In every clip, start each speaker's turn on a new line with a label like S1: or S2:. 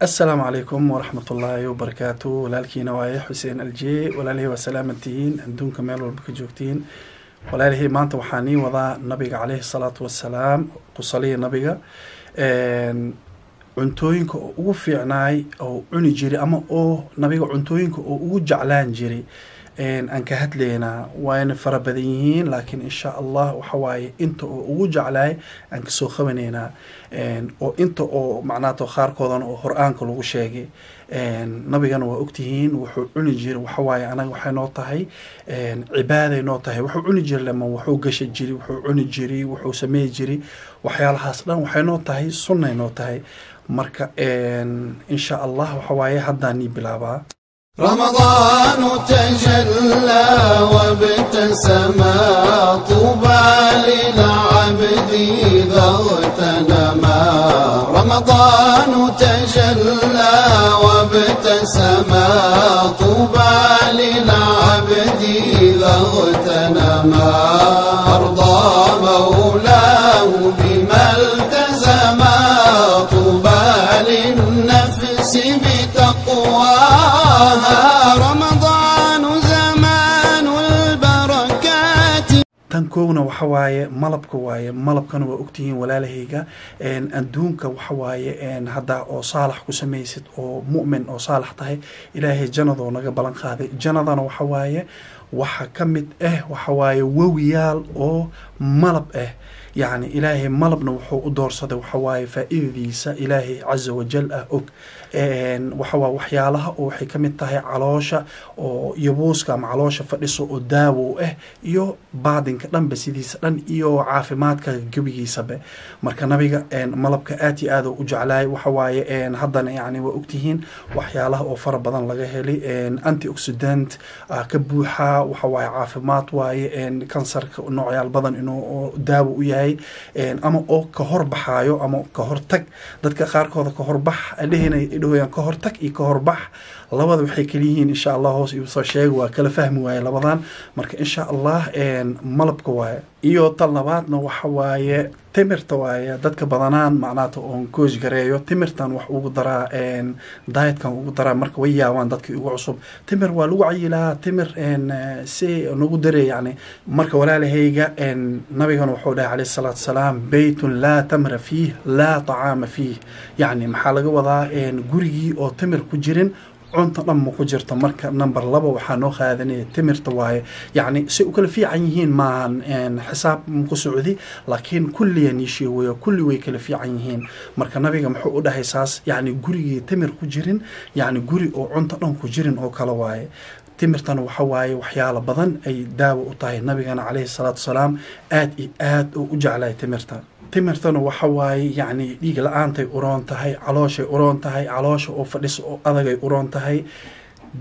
S1: asalaamu calaykum waraxmat ullaahi wabarakaatu walaalkiina waaye xuseen alje walaalihii waa salaamantihiin adduunka meel walba ka joogtiin. Walaalihii maanta waxaa nii wadaa nabiga caleyhi salaatu wassalaam qusaliya nabiga. Cuntooyinka oo ugu fiicnaay oo cuni jiray ama oo nabiga cuntooyinka oo ugu jeclaan jiray aan ka hadlaynaa wayna fara badan yihiin laakiin insha allah waxa waaye inta oo ugu jeclaay aan ka soo qabanaynaa oo inta oo macnaata qaarkoodan oo qur'aanka lagu sheegay. Nabigana waa ogtihiin wuxuu cuni jiray waxawaaye anaga waxay noo tahay. Cibaaday noo tahay. Wuxuu cuni jiray lama wuxuu gasha jiray wuxuu cuni jiray wuxuu sameey jiray. Waxyaalahaas dhan waxay noo tahay sunnay noo tahay. Marka insha allah waxawaaye haddaan nii bilaabaa
S2: رمضان تجلى وابتسما طوبى للعبد إذا اغتنما. رمضان تجلى وابتسما طوبى للعبد إذا اغتنما.
S1: Tan koowna waxa waaye malabka waaye malabkana waa ogtihiin walaalahayga adduunka waxa waaye haddaa oo saalax ku samaysid oo mu'min oo saalax tahay ilaahay jannadoo naga ballan qaaday jannadana waxa waaye waxa ka mid ah waxa waaye wawiyaal oo malab ah yacni ilaahay malabna wuxuu u doorsaday waxa waaye faa'iidadiisa ilaahay caza wajal ah og. Waxawaa waxyaalaha oo waxay ka mid tahay caloosha oo yabuuska ama caloosha fadhiso oo daawo ah iyo baadinka dhanba sidiisa dhan iyo caafimaadka gebigiisaba marka nabiga malabka aad iyo aad u jeclaay waxawaaye haddana yani waa ogtihiin waxyaalaha oo fara badan laga helay antioxidant ka buuxa waxawaaye caafimaad waaye kansarka noocyaal badan inuu daawo u yahay ama oo ka horbaxaayo ama ka hortag dadka qaarkooda ka horbax alehina dhahooyaan ka hortag iyo ka horbax labada waxay kaliyihiin insha allah hoos iusoo sheega waa kala fahmi waaye labadan. Marka insha allah malabka waaye. Iyo tan labaadna waxa waaye timirta waaye dadka badanaan macnaata oon koos gareeyo timirtan wax ugu daraa dietkan ugu daraa marka way yaabaan dadkii ugu cusub. Timir waa lagu cayilaa timir si nagu dare yani marka walaalahayga nabigana wuxuu dhahay calayhi salaatu salaam beytun laa tamra fiih laa tacaama fiih. Yacni maxaa laga wadaa gurigii oo timir ku jirin cunta dhan ma ku jirto. Marka number laba waxaa noo qaadanaya timirta waaye yacni say u kala fiican yihiin maahan xisaab ku socdi laakiin kulliya niishii kulli way kala fiican yihiin. Marka nabiga muxuu u dhahay saas yacni gurigii timir ku jirin yacni guri oo cunta dhan ku jirin oo kale waaye. Timirtana waxa waaye waxyaalo badan ay daawo u tahay nabigana calayhi salaatu wasalaam aad iyo aad oo u jeclay timirta timirtana waxa waaye yacni dhiig la'aantay uroon tahay calooshay uroon tahay caloosha oo fadhisa oo adagay uroon tahay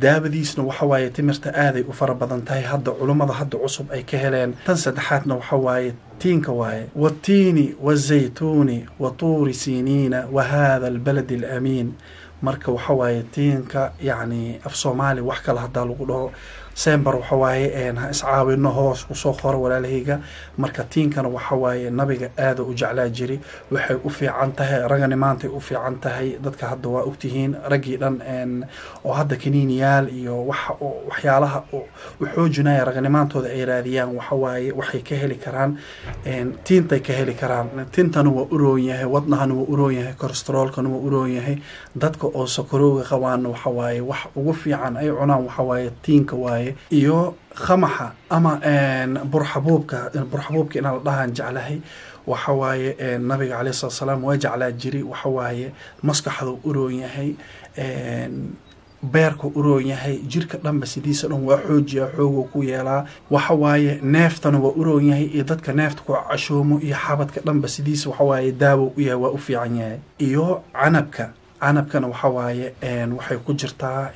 S1: daawadiisna waxa waaye timirta aaday u fara badan tahay hadda culummada hadda cusub ay ka heleen. Tan saddexaadna waxa waaye tiinka waaye watiini wazaytuuni wa tuuri siniina wa hada albaladi alamiin marka waxa waaye tiinka yacni af soomaali wax kale haddaa lagu dhaho sember waxa waaye ha iscaawino hoos u soo qoro walaalahayga. Marka tiinkana waxa waaye nabiga aada u jeclaa jiri. Waxay u fiican tahay ragani maantay u fiican tahay. Dadka hadda waa ogtihiin raggii dhan oo hadda kaniiniyaal iyo waxyaalaha u xoojinaya raganimaantooda ay raadiyaan waxa waaye waxay ka heli karaan tiintay ka heli karaan. Tintana waa uroon yahay wadnahana waa uroon yahay kolesteroolkana waa uroon yahay. Dadka oo sokorowga qabaana waxa waaye wax ugu fiican ay cunaan waxa waaye tiinka waaye iyo khamaxa ama burxabuubka burxabuubka inaa la dhahaan jeclahay. Waxa waaye nabiga caleyh salatu salaam waa jeclaa jiri. Waxa waaye maskaxda uroon yahay beerka uroon yahay jirka dhanba sidiisa dhan waa xoojiya xoogo ku yeelaa. Waxa waaye neeftana waa uroon yahay iyo dadka neefta ku cashoomo iyo xabadka dhanba sidiisa waxa waaye daawo u yahay waa u fiican yahay. Iyo canabka canabkana waxa waaye waxay ku jirtaa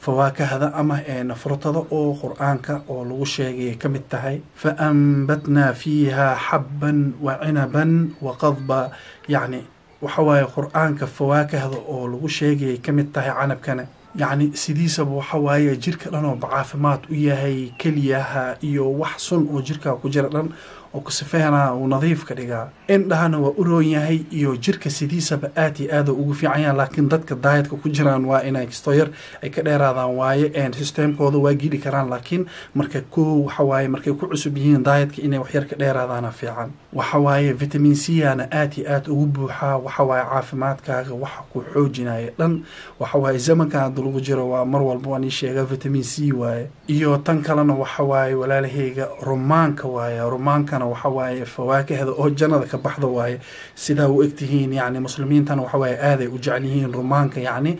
S1: fawaakahda ama frutada oo qur'aanka oo lagu sheegay ka mid tahay. Fa ambatnaa fiiha xabban wa cinaban wa qadba. Yacni waxa waaye qur'aanka fawaakahda oo lagu sheegayay ka mid tahay canabkana yacni sidiisaba waxa waaye jirka dhan oo caafimaad u yahay keliyaha iyo wax sun oo jirkaa ku jira dhan oo kusifeynaa uu nadiif ka dhigaa. Indhahana waa u roon yahay iyo jirka sidiisaba aad iyo aada ugu fiican yahay laakiin dadka daayadka ku jiraan waa inay kastoo yar ay ka dheeraadaan waaye systemkooda waa gili karaan laakiin marka koo waxa waaye markay ku cusub yihiin daayadka inay waxyar ka dheeraadaana fiican. Waxa waaye vitamin c ana aad iyo aad ugu buuxaa waxa waaye caafimaadkaaga waxa ku xoojinaya dhan. Waxa waaye zamankan hadda lagu jiro waa mar walba waan ii sheegaa vitamin c waaye. Iyo tan kalena waxa waaye walaalahayga rumaanka waaye rumaankana waxa waaye fawaakihda oo jannada ka baxda waaye. Sidaa u egtihiin yacni muslimiintana waxa waaye aaday u jecel yihiin rumaanka yacni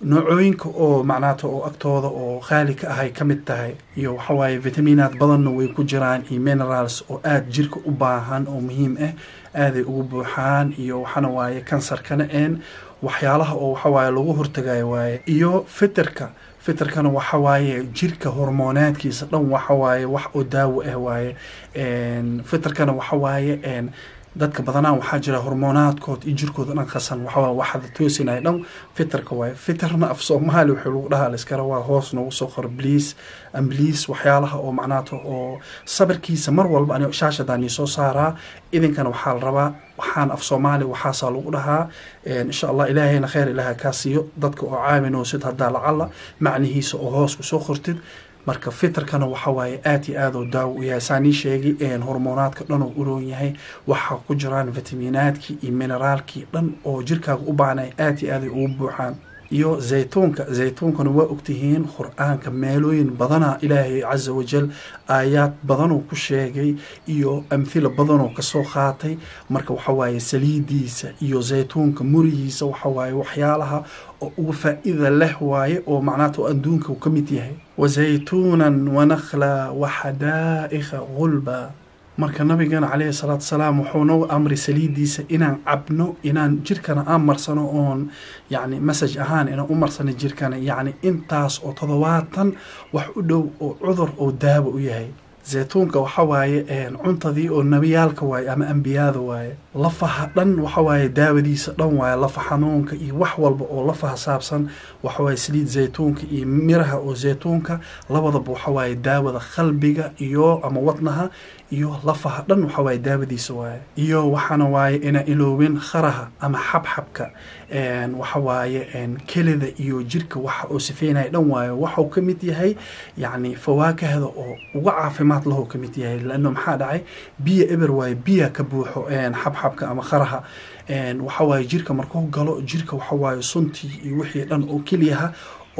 S1: noocooyinka oo macnaata oo agtooda oo qaali ka ahay ka mid tahay. Iyo waxa waaye vitaminaad badanna way ku jiraan iyo minerals oo aada jirka u baahan oo muhiim ah aaday ugu buuxaan. Iyo waxana waaye kansarkana een waxyaalaha oo waxa waaye lagu hortagayo waaye. Iyo fitirka fitirkana waxa waaye jirka hormoonaadkiisa dhan waxa waaye wax oo daawo ah waaye. Fitirkana waxa waaye dadka badanaa waxaa jira hormoonaadkood iyo jirkooda dhan qasan. Waxawaa waxada toosinaya dhan fitarka waaye. Fitarna af soomaali wuxuu lagu dhahaa liskara waa hoos noogu soo qor bliis ambliis waxyaalaha oo macnaata oo sabirkiisa mar walba ani shaashadaan ii soo saaraa. Idinkana waxaa la rabaa waxaan af soomaali waxaasaa lagu dhahaa. Insha allah ilaahayna kheyr ilaaha kaa siiyo. Dadka oo caawinoosid haddaa lacala macnihiisa oo hoos u soo qortid. Marka fitrkana waxa waaye aad iyo aad daawo u yahay. Saanii sheegay hormoonaadka dhan oo uroon yahay. Waxaa ku jiraan vitaminaadkii iyo mineraalkii dhan oo jirkaaga u baahnay aad iyo aaday ugu buuxaan iyo zaytuunka zaytuunkana waa ogtihiin qur'aanka meelooyin badana ilaahay casa wajal aayaad badanoo ku sheegay iyo amhila badanoo ka soo qaatay. Marka waxawaaye saliidiisa iyo zaytuunka murigiisa waxawaaye waxyaalaha oo ugu faa-ida leh waaye oo macnaata adduunka uu ka mid yahay. Wazaytuunan wanakla waxadaa'ika gulba marka nabigana calayhi salaatu salaam wuxuu noo amray saliidiisa inaan cabno inaan jirkana aan marsano oon yacni masaj ahaan inaan u marsano jirkana yacni intaas oo toddobaatan wax u dhow oo cudur oo daawo u yahay. Zaytuunka waxa waaye cuntadii oo nebiyaalka waaye ama ambiyada waaye lafaha dhan waxa waaye daawadiisa dhan waaye lafa xanuunka iyo wax walba oo lafaha saabsan waxa waaye saliid zaytuunka iyo miraha oo zaytuunka labadaba waxa waaye daawada qalbiga iyo ama wadnaha iyo lafaha dhan waxa waaye daawadiisa waaye iyo waxaana waaye ina iloowin kharaha ama xabxabka waxa waaye kelida iyo jirka waxa oo sifeynaya dhan waaye waxau ka mid yahay yacni fawaakahda oo uga caafimaad lahoo ka mid yahay laano maxaa dhacay biyo eber waaye biya ka buuxo xabxabka ama kharaha waxa waaye jirka markuu galo jirka waxa waaye suntii iyo wixii dhan oo keliyaha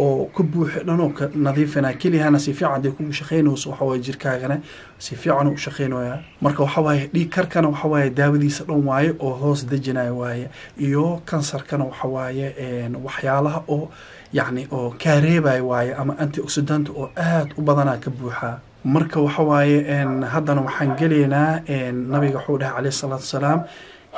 S1: oo ka buuxo dhanoo ka nadiifina keliyahana si fiican hadday kugu shaqaynayso waxa waaye jirkaagana si fiican u shaqaynaya marka waxa waaye dhiig karkana waxa waaye daawadiisa dhan waaye oo hoos dejinaya waaye. Iyo kansarkana waxa waaye waxyaalaha oo yacni oo kaareebaya waaye ama anti oxidant oo aada u badanaa ka buuxaa. Marka waxa waaye haddana waxaan gelaynaa nabiga wuxuu dhahay calayhi salaatu wasalaam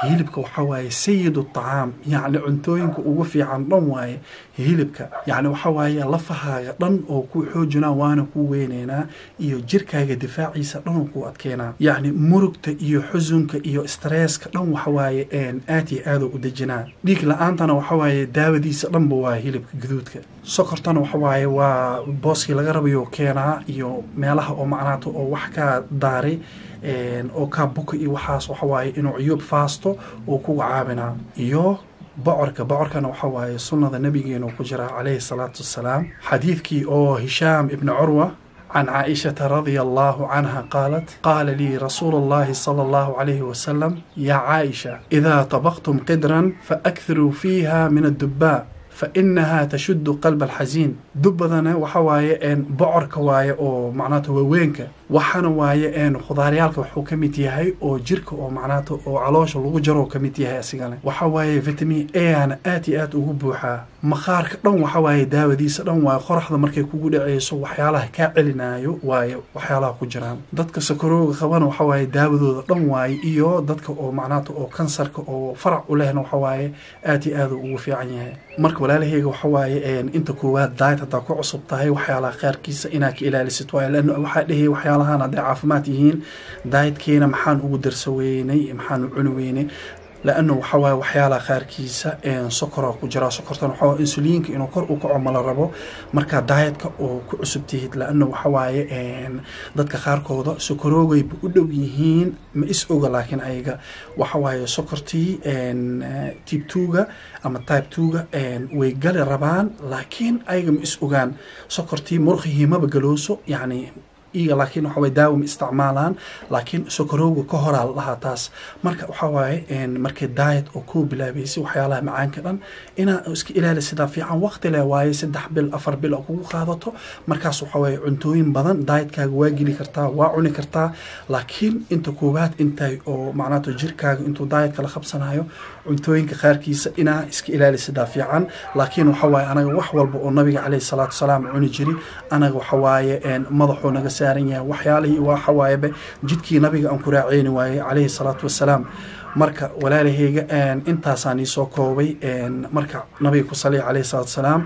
S1: hilibka waxa waaye sayidu tacaam yacni cuntooyinka ugu fiican dhan waaye hilibka. Yacni waxa waaye lafahaaga dhan oo ku xoojinaa waana ku weyneynaa iyo jirkaaga difaaciisa dhan oo ku adkeynaa yacni murugta iyo xusunka iyo stresska dhan waxa waaye aad iyo aadoo u dejinaa dhiig la'aantana waxa waaye daawadiisa dhanba waa hilibka gaduudka sokortana waxa waaye waa booskii laga rabayo keenaa iyo meelaha oo macnaata oo wax kaa daaray oo kaabuka iyo waxaas waxawaaye inuu cuyuub faasto uu ku wacaabinaa iyo bocorka bocorkana waxa waaye sunnada nabigeena uu ku jiraa calayhi salaatu wassalaam xadiidkii oo hishaam ibni curwa can caaishata radia allahu canha qaalat qaala lii rasuulu اllahi sala allahu calayhi wasalam yaa caaisha idaa tabaqtum qidran faakthiruu fiiha min addubaa fainahaa tashuddu qalb alxasiin. Dub badana waxa waaye bocorka waaye oo macnaata waaweenka waxaana waaye een khudaaryaalka waxuu ka mid yahay oo jirka oo macnaata oo caloosha lagu jaroo ka mid yahay asigale waxa waaye vitamin a ana aad iyo aad ugu buuxaa maqaarka dhan waxa waaye daawadiisa dhan waaye qoraxda markay kugu dhacayso waxyaalaha kaa celinaayo waaye waxyaalaha ku jiraan. Dadka sakarooga qabana waxa waaye daawadooda dhan waaye iyo dadka oo macnaata oo kansarka oo farac u lehna waxa waaye aad iyo aad ugu fiican yahay marka walaalahayga waxa waaye inta koowaad daayt haddaa ku cusub tahay waxyaalaha qaarkiisa inaad ka ilaalisid. Waaye laanna waxaa dhehaya waxyaalahan hadday caafimaad yihiin daaytkeena maxaan ugu darsa weynay maxaan u cuni weynay laanna waxa waaye waxyaalaha qaarkiisa sokoraa ku jira sokortan waxaa insuliinka inuu kor u kaco ma la rabo markaa daayatka oo ku cusub tihid laanna waxa waaye dadka qaarkooda sokoroogayba u dhow yihiin ma is oga laakiin ayaga waxa waaye sokortii tib tuga ama type tuga way gali rabaan laakiin ayaga ma is ogaan sokortii murqihii maba galooso yacni iyaga laakiin waxa waye daawo ma isticmaalaan laakiin sokorowga ka horaa la dhahaa taas marka waxa waaye markii diet oo koo bilaabaysay waxyaalaha macaanka dhan inaa iska ilaali sidaa fiican waqti leh waaye saddex bil afar bil oo kugu qaadato. Markaas waxa waaye cuntooyin badan dietkaaga waa geli kartaa waa cuni kartaa. Laakiin inta koowaad intay oo macnaato jirkaaga intuu diet kala qabsanayo cuntooyinka qaarkiisa inaa iska ilaali sidaa fiican. Laakiin waxa waaye anaga wax walba oo nabiga caleyhi salaatu wasalaam cuni jiri anaga waxa waaye madaxuu naga saaran yahay waxyaalihii waxa waayebe jidkii nabiga aan ku raaceyni waayey caleyhi salaatu wasalaam. Marka walaalahayga intaasaan iisoo koobay marka nabiga ku saliya caleyhi salaatu wasalaam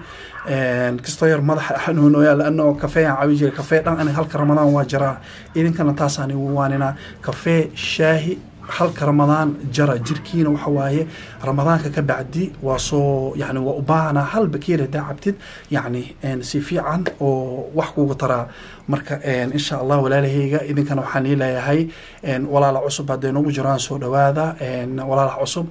S1: kastoo yar madaxa xanuunoya laana oo kafee aan cabi jiray kafee dhan halka ramadaan waa jaraa. Idinkana taasaan igu waaninaa kafee shaahi halka ramadaan jara jirkiina waxa waaye ramadaanka ka bacdi waa soo yani waa u baahanaa hal bakeer hadaa cabtid yani si fiican oo wax kugu taraa marka insha allah walaalahayga idinkana waxaan ii leeyahay walaala cusub hadday noogu jiraan soo dhawaada walaalaha cusub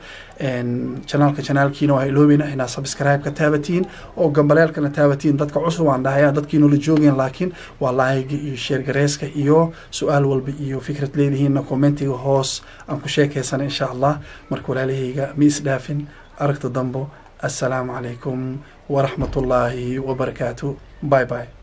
S1: janaalka janaalkiina waa iloobeyna inaa subscribe ka taabatiin oo gambaleelkana taabatiin. Dadka cusub waan dhahaya dadkiina la joogeen laakiin waa laayga iyo sheergareyska iyo su'aal walba iyo fikrad leedihiinna commentiga hoos aan ku sheekaysana insha allah marka walaalahayga ma isdhaafin aragta dambo assalaamu calaykum waraxmat ullaahi wabarakaatu bye bye